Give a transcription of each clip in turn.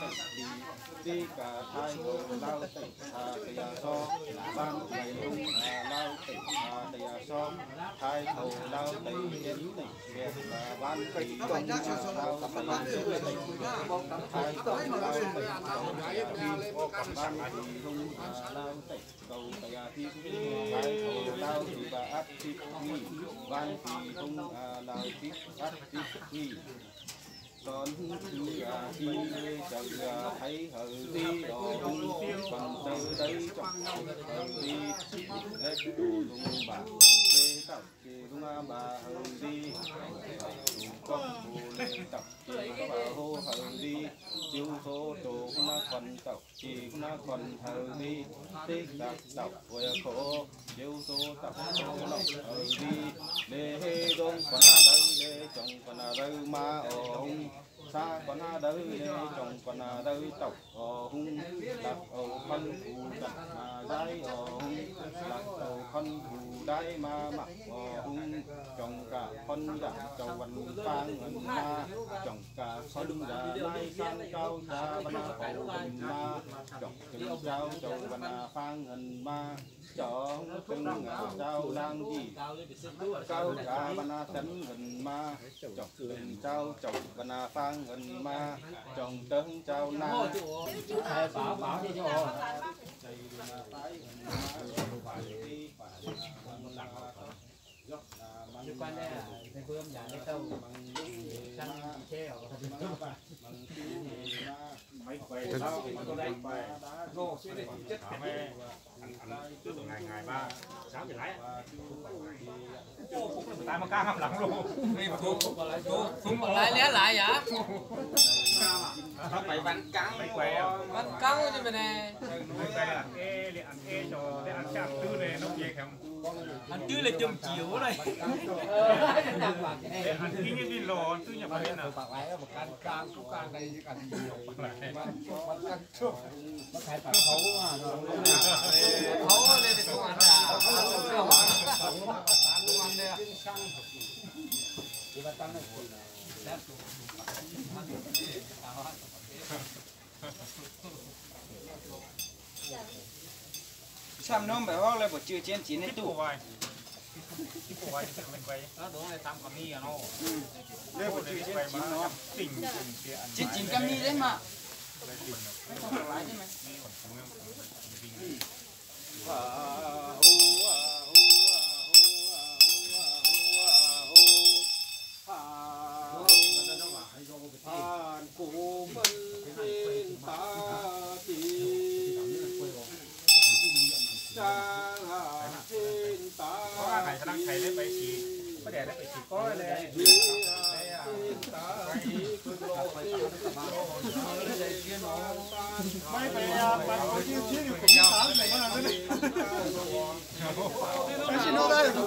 ban tịnh đi đi cả thai hồ lao tịnh hà tây so ban ngày lung hà lao tịnh hà tây so thai hồ lao tịnh yên tịnh việt là ban tịnh công hà lao tịnh yên tịnh hai hồ lao tịnh cầu tây cầm ban tịnh lung hà lao tịnh cầu tây thi hai hồ lao tịnh và áp thi nghi ban tịnh lung hà lao tịnh áp thi nghi con thứ gà chi chợ gà thấy hờn đi đò hung phần từ đây trong hờ đi hết đồ lung bà lê tập kì lung bà hồng đi con hồ lê tập kì bà hô hồng đi chiếu số đồ cũng là phần tập kỳ cũng là phần hồng đi tích tập tập vừa khổ chiếu số tập khổ lộc hồng đi lê hê đông phần na đâu lê chồng phần na đâu ma ông xa con ha đỡ lê chồng con ha đỡ tộc ở hung, lạc ở phân, phù đặt mà dai ở hung, lạc ở phân, phù đai mà mặc ở hung chồng cả phân dạ, đặt chầu văn phang ngân ma chồng cả phân giả lai, sang, cao xa văn hậu ngân ma chồng chừng giao chầu văn à, phang ngân ma chồng chừng trao lang gì? Cao cả bana tấn gần ma. Chọc chừng trao chọc bana phang gần ma. Chồng tấn trao na. Bảo bảo đi cho liên quan đây là thầy phương nhà đây để không bỏ lỡ những video hấp dẫn ba sáu giờ lái tại mà ca hấp lặng luôn xuống mà lại lé lại vậy bảy văn cắn mấy quầy bắt câu như vậy nè mấy quầy là ê để ăn ê cho để ăn chạm tư này nó về không anh chứ là chùm chiều để ăn kinh cái đi lò tư nhập vào bên nào bạc lái một can can cũng can đây chứ cần nhiều một can trước nó phải bạc khấu mà khấu lên thì không ăn à không ăn đây à Sam nó bảo hoa là bộ chưa chiến chín cái này tủ vài cái tủ vài cái mình quầy đó đúng là tắm cà mi à nó. Đây bộ bộ chưa chưa chiến quầy chín mà nó. tỉnh tỉnh kia ăn chiến chín cam mi đấy mà. Cổ 买呀，买杯酒，酒，哎，老大又喝，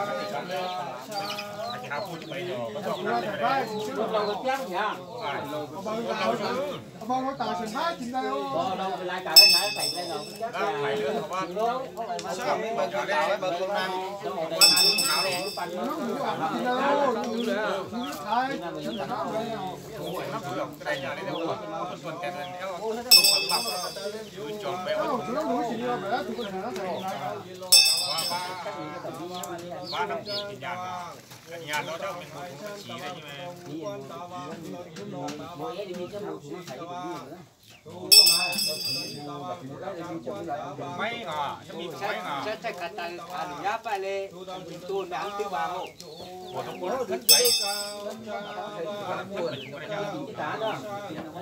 Ông có tàu sừng hai chín đây không? Bò đâu phải lại tàu cái này phải lên rồi chắc là phải lên không bạn? Sao không bật cái tàu ấy bật con nam? Đâu mà quan xuống tàu này? Nó ngủ à? Đâu? Ngủ đấy à? Ngủ thái. Ngủ phải lắm rồi. Cái này nhà đấy đâu có phần phần kẹt này theo tục phần bắp. Chọn bèo. Nó ngủ chỉ như vậy, tụi nó nó ba năm chỉ trên nhà nhà đó đó mình cũng chỉ đấy nhưng mà mỗi cái đi cái một cũng phải mấy ngà giống như mấy ngà chắc chắc cả ta ăn nhá phải lên tuôn đã ăn tiêu vào một trong bốn cái cái cái cái cái cái cái cái cái cái cái cái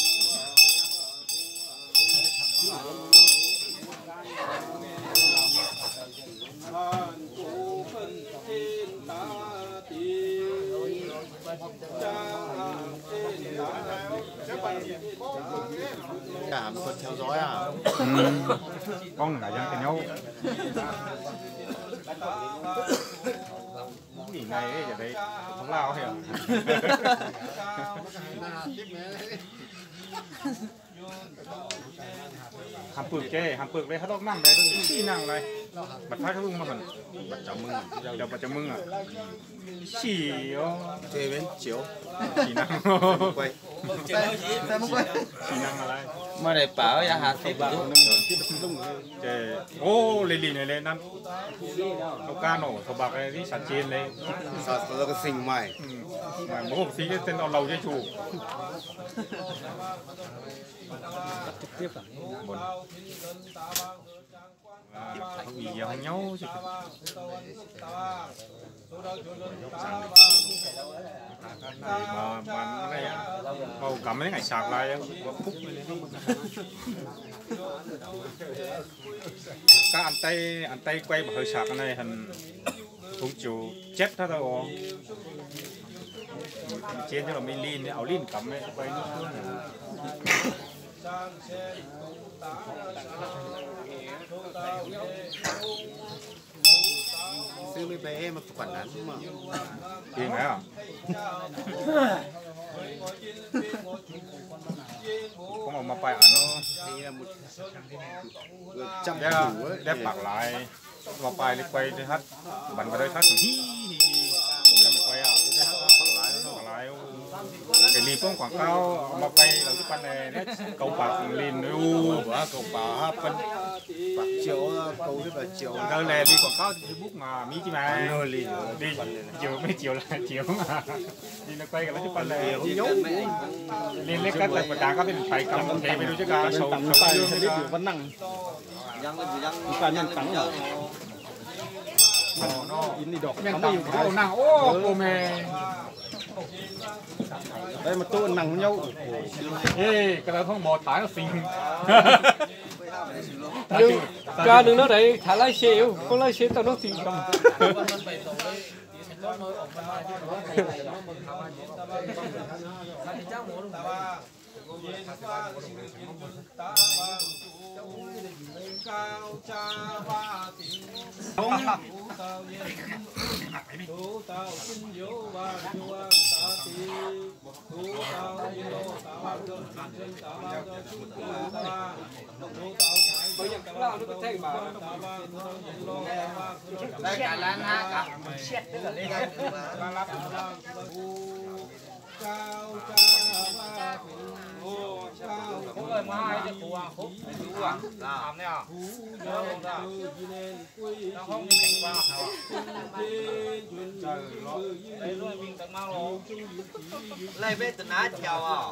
con là dân cái nhau nghỉ ngày ấy giờ đấy không lao hay à hàm pược kê hàm pược đấy hắnต้องนั่งได้ bật phát không mà còn bật chấm mưng đầu bật chấm mưng à chiều. Thế bên chiều. Chỉ năng. Quay. Sao mông quay. Chỉ năng là mà để bảo ya hạt tiếp bảo. Để ô lên lì này lên năm. Nó ca nổ thọ bạc này đi sản trên lên sao sao cái sinh mày? Ừ. Mày muốn học tí cái tên nó lâu chứ chủ. Trực tiếp à? không gì giờ không nhấu chứ mà mà này màu cắm mấy ngày sạc lại quá phúc các anh tay anh tay quay mà hơi sạc này hình cũng chịu chết hết rồi trên cho là mình lin áo lin cắm ấy quay nước sinh mày อืมหมายบอกสีเต้นเอาเราจะชูบนเขาอีอย่างเงี้ยสิมามันอะไรอ่ะเอากำไม่ได้ไงฉากลายก็ปุ๊บไปเลยก็อันไตอันไตไกวแบบเฮฉากอะไรหันทุ่งจูเจ็ดถ้าเรา trên cho nó mới lean áo lean cắm ấy quay cái đi phong quảng kwang kau mapai là tu pan ne kau pak lin u ba kau pak hapan pak chiều kau tu pak chiều đâu này đi quảng cáo thì bút mà mi chứ mà đi. Chiều mấy chiều là chiều mà. Đi nó quay cái lau tu pan này lên lấy cái lại mà đá các bên phải cầm thì mới được chứ cả. sầu sầu dương cái vẫn nặng dân là nhân tặng rồi. องนี้อยู่วันนั่ง ยังก็ยัง การยังตังเหรออินนี่ดอกยังตังโอ้นั่งโอ้โอเม đây mà tôi nặng nhau เอ้กระทั่งบอตายก็สิง đừng ca đừng nói đấy thả lai xéo con lai xéo tao nó thì cầm đây cả lan ha cả. Xét tức là lên. Khúc ơi, mà hai cái cua à, làm nè. Nhớ không ra? Nó không cảnh qua hả? Trời ơi, đấy mình tận mau rồi. lấy bên tận á chèo à